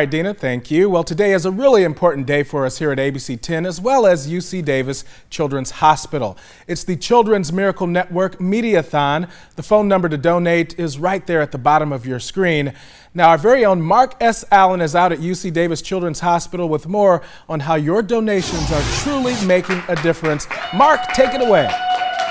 All right, Dina, thank you. Well, today is a really important day for us here at ABC 10 as well as UC Davis Children's Hospital. It's the Children's Miracle Network Mediathon. The phone number to donate is right there at the bottom of your screen. Now, our very own Mark S. Allen is out at UC Davis Children's Hospital with more on how your donations are truly making a difference. Mark, take it away.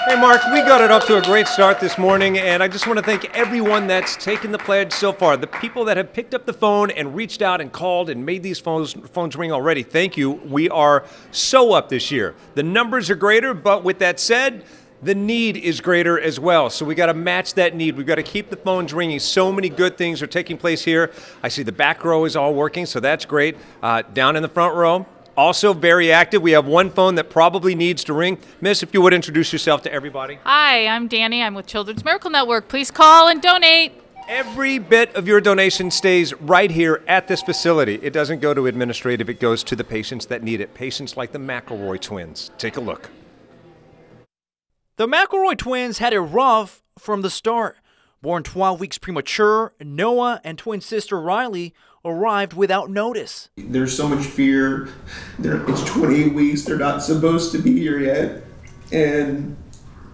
Hey, Mark, we got it off to a great start this morning, and I just want to thank everyone that's taken the pledge so far. The people that have picked up the phone and reached out and called and made these phones, phones ring already. Thank you. We are so up this year. The numbers are greater, but with that said, the need is greater as well. So we got to match that need. We've got to keep the phones ringing. So many good things are taking place here. I see the back row is all working, so that's great. Uh, down in the front row, also very active. We have one phone that probably needs to ring. Miss, if you would introduce yourself to everybody. Hi, I'm Danny. I'm with Children's Miracle Network. Please call and donate. Every bit of your donation stays right here at this facility. It doesn't go to administrative, it goes to the patients that need it. Patients like the McElroy twins. Take a look. The McElroy twins had it rough from the start. Born 12 weeks premature, Noah and twin sister Riley arrived without notice. There's so much fear. They're, it's 28 weeks. They're not supposed to be here yet. And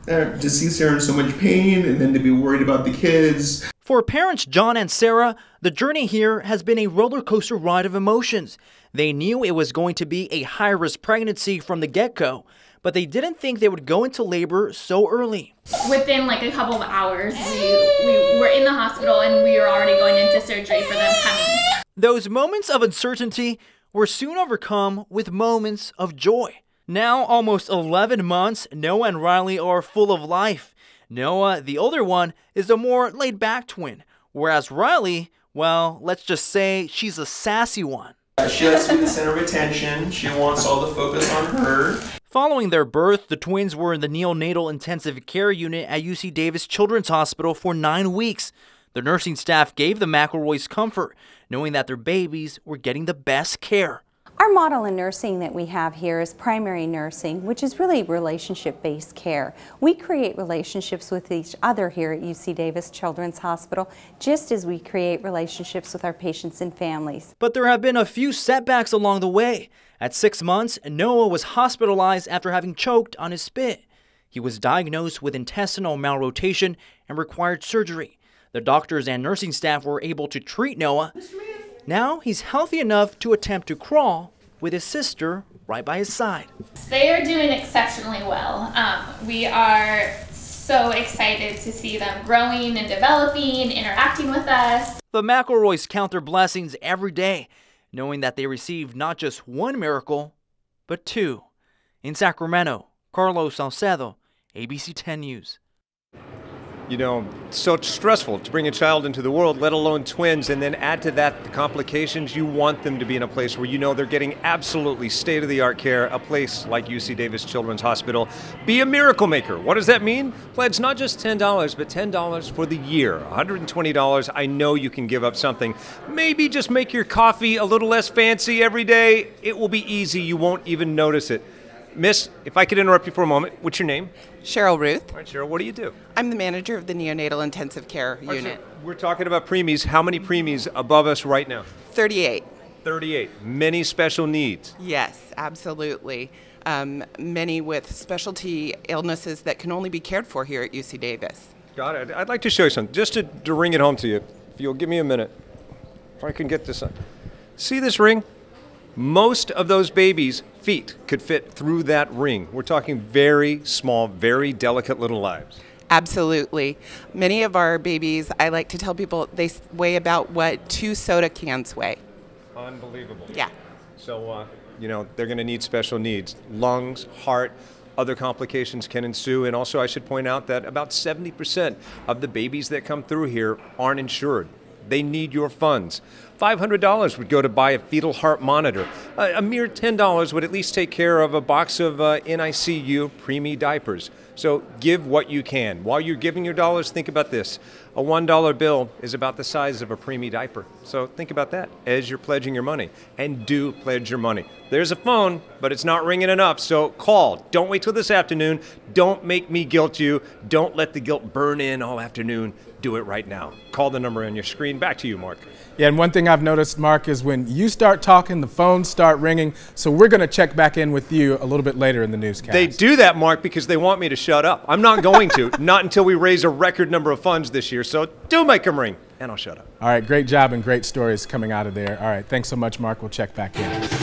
uh, to see Sarah in so much pain and then to be worried about the kids. For parents John and Sarah, the journey here has been a roller coaster ride of emotions. They knew it was going to be a high risk pregnancy from the get go, but they didn't think they would go into labor so early. Within like a couple of hours, we, we were in the hospital and we were already going into surgery for them coming. Those moments of uncertainty were soon overcome with moments of joy. Now, almost 11 months, Noah and Riley are full of life. Noah, the older one, is the more laid back twin, whereas Riley, well, let's just say she's a sassy one. She likes to be the center of attention. She wants all the focus on her. Following their birth, the twins were in the neonatal intensive care unit at UC Davis Children's Hospital for nine weeks. The nursing staff gave the McElroys comfort, knowing that their babies were getting the best care. Our model in nursing that we have here is primary nursing, which is really relationship-based care. We create relationships with each other here at UC Davis Children's Hospital, just as we create relationships with our patients and families. But there have been a few setbacks along the way. At six months, Noah was hospitalized after having choked on his spit. He was diagnosed with intestinal malrotation and required surgery. The doctors and nursing staff were able to treat Noah. Now he's healthy enough to attempt to crawl with his sister right by his side. They are doing exceptionally well. Um, we are so excited to see them growing and developing, interacting with us. The McElroys count their blessings every day, knowing that they received not just one miracle, but two. In Sacramento, Carlos Salcedo, ABC 10 News you know, so stressful to bring a child into the world, let alone twins, and then add to that the complications. You want them to be in a place where you know they're getting absolutely state of the art care, a place like UC Davis Children's Hospital. Be a miracle maker. What does that mean? Pledge not just $10, but $10 for the year. $120. I know you can give up something. Maybe just make your coffee a little less fancy every day. It will be easy. You won't even notice it. Miss, if I could interrupt you for a moment, what's your name? Cheryl Ruth. All right, Cheryl, what do you do? I'm the manager of the neonatal intensive care right, unit. So we're talking about preemies. How many preemies above us right now? 38. 38. Many special needs. Yes, absolutely. Um, many with specialty illnesses that can only be cared for here at UC Davis. Got it. I'd like to show you something, just to, to ring it home to you. If you'll give me a minute. If I can get this on. See this ring? Most of those babies' feet could fit through that ring. We're talking very small, very delicate little lives. Absolutely. Many of our babies, I like to tell people, they weigh about what two soda cans weigh. Unbelievable. Yeah. So, uh, you know, they're going to need special needs lungs, heart, other complications can ensue. And also, I should point out that about 70% of the babies that come through here aren't insured. They need your funds. $500 would go to buy a fetal heart monitor. A, a mere $10 would at least take care of a box of uh, NICU preemie diapers. So give what you can. While you're giving your dollars, think about this. A $1 bill is about the size of a preemie diaper. So think about that as you're pledging your money. And do pledge your money. There's a phone, but it's not ringing enough. So call. Don't wait till this afternoon. Don't make me guilt you. Don't let the guilt burn in all afternoon. Do it right now. Call the number on your screen. Back to you, Mark. Yeah, and one thing I've noticed, Mark, is when you start talking, the phones start ringing. So we're going to check back in with you a little bit later in the newscast. They do that, Mark, because they want me to shut up. I'm not going to, not until we raise a record number of funds this year. So do make them ring, and I'll shut up. All right, great job and great stories coming out of there. All right, thanks so much, Mark. We'll check back in.